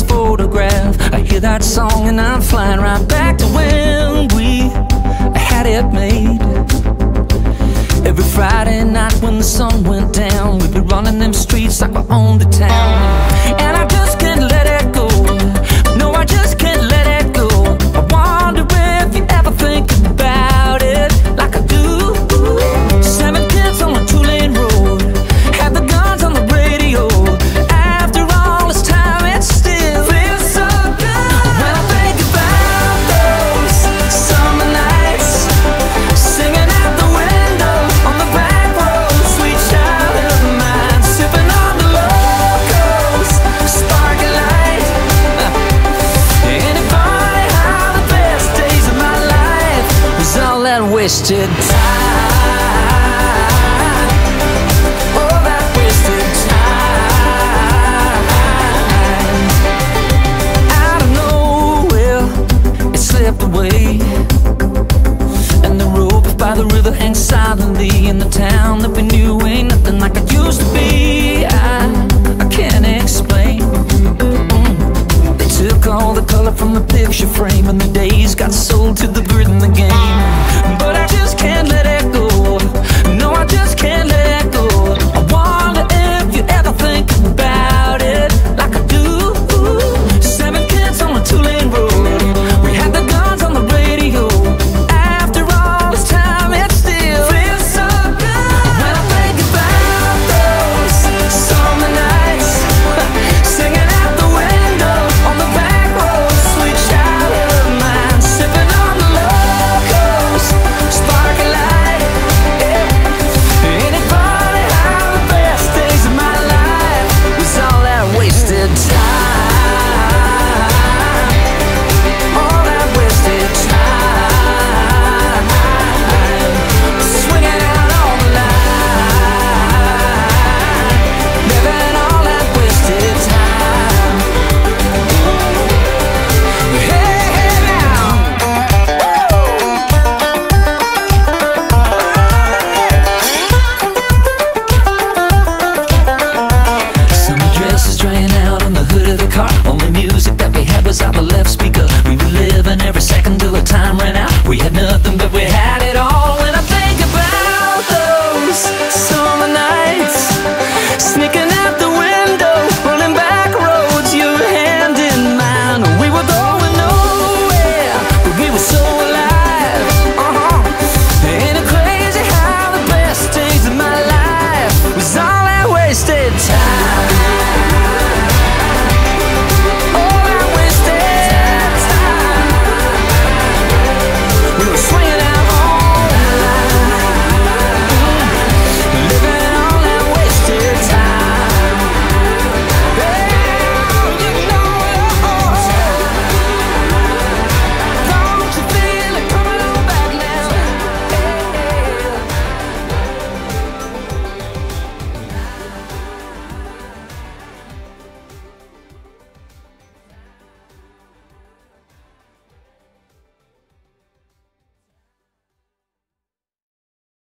photograph. I hear that song and I'm flying right back to when we had it made. Every Friday night when the sun went down, we'd be running them streets like we owned the town. wasted time all that wasted time. Out of nowhere, it slipped away And the rope by the river hangs silently In the town that we knew ain't nothing like it used to be I, I can't explain mm. They took all the color from the picture frame And the days got sold to the